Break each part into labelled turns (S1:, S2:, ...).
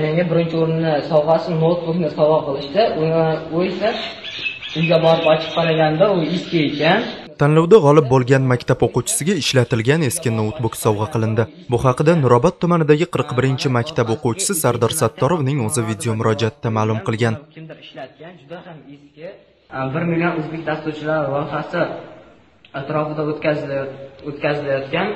S1: menga birinchi o'rinni sovg'asi noutbukni sovg'a qilishdi u esa uyga borib ochib qaraganda u eski ekan
S2: Tanlovda g'olib bo'lgan maktab o'quvchisiga ishlatilgan eski noutbuk sovg'a qilindi. Bu haqida Nurobod tumanidagi 41-maktab o'quvchisi Sardor Sattorovning o'zi video murojaatda ma'lum qilgan.
S1: kimdir ishlatgan juda ham eski 1 million o'zbek dasturchilar loyihasi atrofida o'tkazilayotgan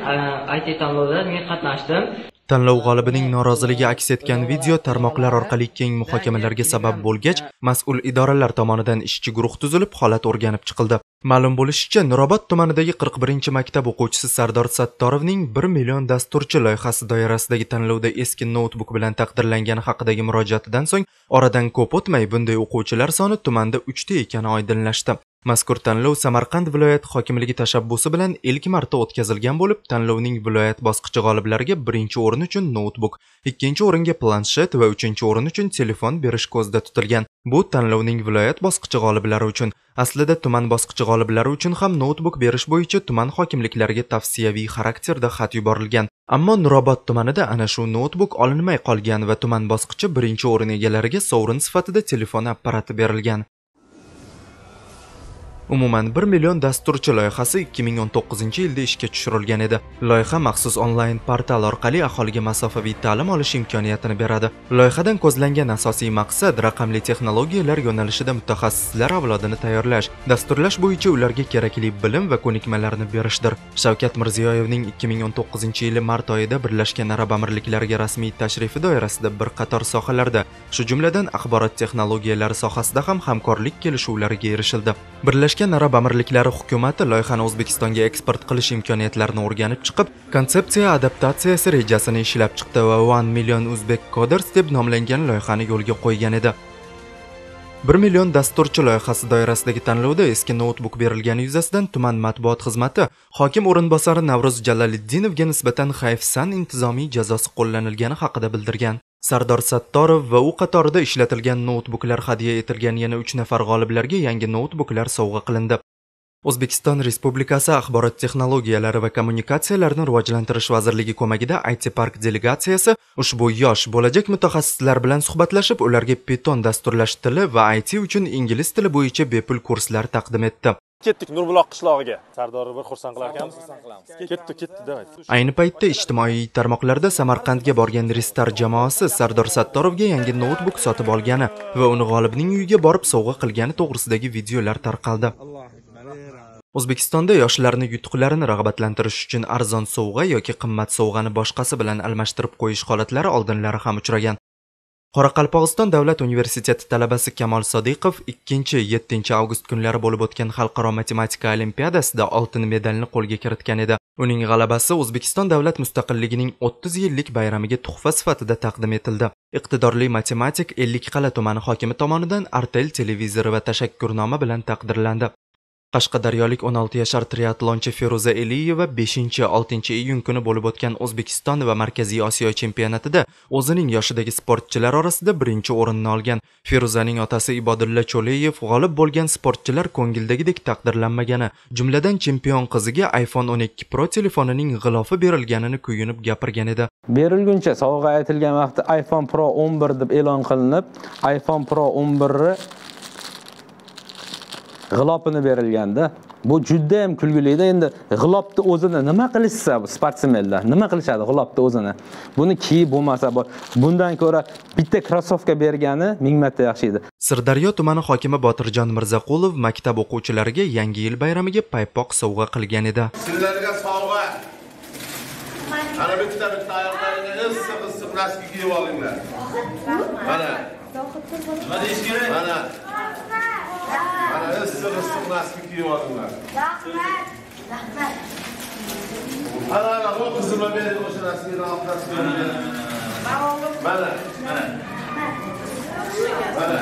S1: IT tanlovda men qatnashdim.
S2: Tanlov g'olibining noroziligi aks etgan video tarmoqlar orqali keng muhokamalarga sabab bo'lgach, mas'ul idoralar tomonidan ishchi guruh tuzilib, holat o'rganib chiqildi. Ma'lum bo'lishicha, Nurobod tumanidagi 41-maktab o'quvchisi Sardor Sattorovning 1 million dasturchi loyihasi doirasidagi tanlovda eski noutbuk bilan taqdirlangani haqidagi murojaatidan so'ng, oradan ko'p o'tmay bunday o'quvchilar soni tumanda 3 ta ekani oydinlashdi. Mazkur tanlov Samarqand viloyat hokimligi tashabbusi bilan ilk marta o'tkazilgan bo'lib, tanlovning viloyat bosqichi g'oliblariga birinchi o'rin uchun noutbuk, ikkinchi o'ringa planshet va uchinchi o'rin uchun telefon berish ko'zda tutilgan. Bu tanlovning viloyat bosqichi g'oliblari uchun. Aslida tuman bosqichi g'oliblari uchun ham noutbuk berish bo'yicha tuman hokimliklariga tavsiyaviy xarakterda xat yuborilgan. Ammo Nurobod tumanida ana shu noutbuk olinmay qolgan va tuman bosqichi birinchi o'rin egalariga sovrin sifatida telefon apparati berilgan. Umuman 1 million dasturchi loyihasi 2019-yilda ishga tushirilgan edi. Loyiha maxsus onlayn portal orqali aholiga masofaviy ta'lim olish imkoniyatini beradi. Loyihadan ko'zlangan asosiy maqsad raqamli texnologiyalar yo'nalishida mutaxassislar avlodini tayyorlash, dasturlash bo'yicha ularga kerakli bilim va ko'nikmalarni berishdir. Shavkat Mirziyoyevning 2019-yili mart oyida Birlashgan Arab Amirliklariga rasmiy tashrifi doirasida bir qator sohalarda, shu jumladan axborot texnologiyalari sohasida ham hamkorlik kelishuvlariga erishildi. Birlashgan Birlashgan Arab Amirliklari hukumati loyihani O'zbekistonga eksport qilish imkoniyatlarini o'rganib chiqib, konsepsiya adaptatsiyasi rejasini ishlab chiqdi va 1 million Uzbek Coders deb nomlangan loyihani yo'lga qo'ygan edi. 1 million dasturchi loyihasi doirasidagi tanlovda eski noutbuk berilgani yuzasidan tuman matbuot xizmati hokim o'rinbosari Navro'z Jaloliddinovga nisbatan hayfsan intizomiy jazosi qo'llanilgani haqida bildirgan. Sardor Sattorov va u qatorida ishlatilgan noutbuklar hadya etilgan yana 3 nafar g'oliblarga yangi noutbuklar sovg'a qilindi. O'zbekiston Respublikasi Axborot texnologiyalari va kommunikatsiyalarni rivojlantirish vazirligi ko'magida IT Park delegatsiyasi ushbu yosh bo'lajak mutaxassislar bilan suhbatlashib, ularga Python dasturlash tili va IT uchun ingliz tili bo'yicha bepul kurslar taqdim etdi.
S3: Ketdik nurbuloq qishlog'iga. Sardorni bir xursand qilar ekanmiz ketdi ketdi давайте
S2: Ayni paytda ijtimoiy tarmoqlarda Samarqandga borgan Ristar jamoasi Sardor Sattorovga yangi noutbuk sotib olgani va uni g'olibning uyiga borib sovg'a qilgani to'g'risidagi videolar tarqaldi. O'zbekistonda yoshlarni yutuqlarini rag'batlantirish uchun arzon sovg'a yoki qimmat sovg'ani boshqasi bilan almashtirib qo'yish holatlari oldinlari ham uchragan. Qoraqalpog'iston davlat universiteti talabasi Kamol Sodiqov 2-7 avgust kunlari bo'lib o'tgan xalqaro matematika olimpiadasida oltin medalni qo'lga kiritgan edi. Uning g'alabasi O'zbekiston davlat mustaqilligining 30 yillik bayramiga tuhfa sifatida taqdim etildi. Iqtidorli matematik Ellikqal'a tumani hokimi tomonidan Artel televizori va tashakkurnoma bilan taqdirlandi. Qashqadaryolik 16 yashar triatlonchi Feruza Eliyeva 5-6 iyun kuni bo'lib o'tgan O'zbekiston va Markaziy Osiyo chempionatida o'zining yoshidagi sportchilar orasida birinchi o'rinni olgan. Feruzaning otasi Ibodulla Cho'leyev g'olib bo'lgan sportchilar ko'ngildagidek taqdirlanmagani, jumladan chempion qiziga iPhone 12 Pro telefonining g'ilofi berilganini kuyunib gapirgan edi.
S4: berilguncha sovg'a aytilgan vaqtda iPhone Pro 11 deb e'lon qilinib, iPhone Pro 11 ni g'ilopini berilganda bu juda ham kulgilida endi g'ilobni o'zini nima qilishsa sportsmenlar nima qilishadi g'ilobni o'zini buni kiyib bo'lmasa bundan ko'ra bitta krossovka bergani ming marta yaxshi edi
S2: Sirdaryo tumani hokimi Botirjon Mirzaqulov maktab o'quvchilariga Yangi yil bayramiga paypoq sovg'a qilgan edi.
S5: Sizlarga sovg'a. Ana bitta bitta oyoqlaringga issiq issiq naski kiyib olinglar. Mana. Nima deyish kerak? Mana. Mana issiq issiq naski kiyib olinglar. Rahmat. Rahmat. Ana ana bu qizimga bering o'sha naskini olib Mana. Mana. Mana.